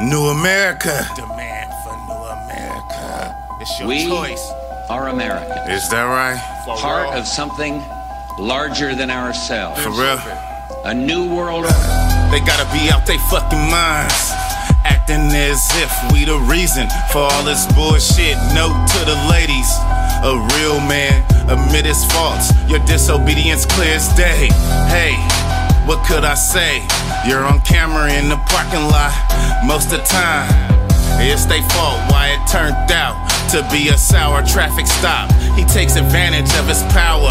New America. Demand for New America. It's your We choice. are Americans, Is that right? Part of something larger than ourselves. For real? A new world order. They gotta be out they fucking minds. Acting as if we the reason for all this bullshit. Note to the ladies. A real man admit his faults. Your disobedience clears as day. Hey, what could I say? You're on camera in the parking lot most of the time. It's they fault why it turned out to be a sour traffic stop. He takes advantage of his power.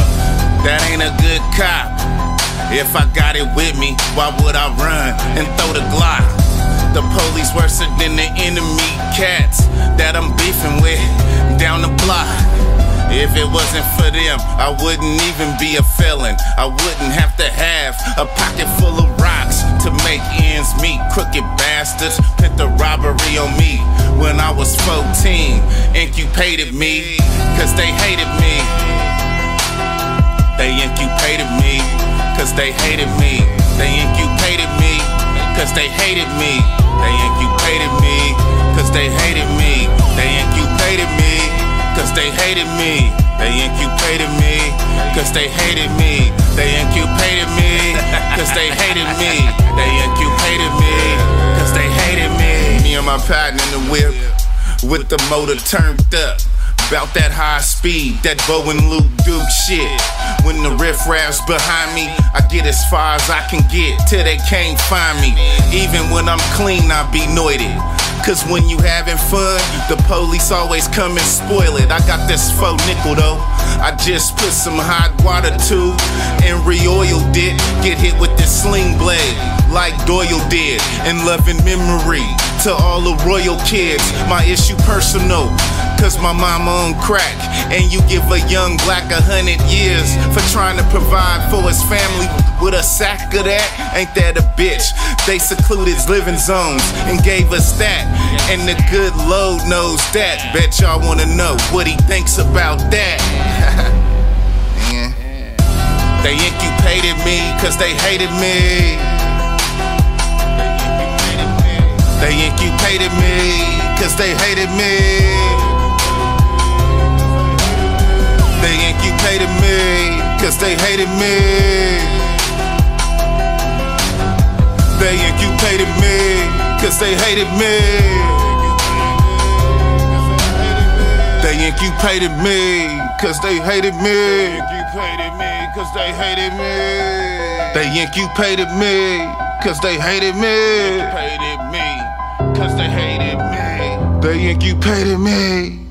That ain't a good cop. If I got it with me, why would I run and throw the Glock? The police worse than the enemy If it wasn't for them, I wouldn't even be a felon. I wouldn't have to have a pocket full of rocks to make ends meet. Crooked bastards put the robbery on me when I was 14. Inculpated me, cause they hated me. They inculpated me, cause they hated me. They inculpated me, cause they hated me. They inculpated me, hated me. They inculpated me, cause they hated me. They inculpated me, cause they hated me. They inculpated me, cause they hated me. Me and my partner in the whip, with the motor turned up. About that high speed, that Bo and Luke Duke shit. When the riff raps behind me, I get as far as I can get till they can't find me. Even when I'm clean, I be noited. Cause when you having fun, the police always come and spoil it. I got this faux nickel though. I just put some hot water to and re-oiled it. Get hit with this sling blade like Doyle did. In loving memory to all the royal kids. My issue personal. Cause my mama on crack, and you give a young black a hundred years for trying to provide for his family with a sack of that. Ain't that a bitch? They secluded living zones and gave us that, and the good load knows that. Bet y'all wanna know what he thinks about that. They inculpated me cause they hated me. They inculpated me cause they hated me. Cause they hated me. They inculpated me cause they hated me. They inculpated me cause they hated me. They inculpated me because they hated me. They inculpated me cause they hated me. They hated me. They inculpated me